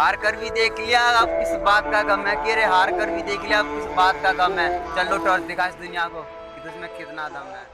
हार कर भी देख लिया, अब किस बात का गम है? कि रे हार कर भी देख लिया, अब किस बात का गम है? चलो टॉर्च दिखा इस दुनिया को, कि तुझमें कितना दम है।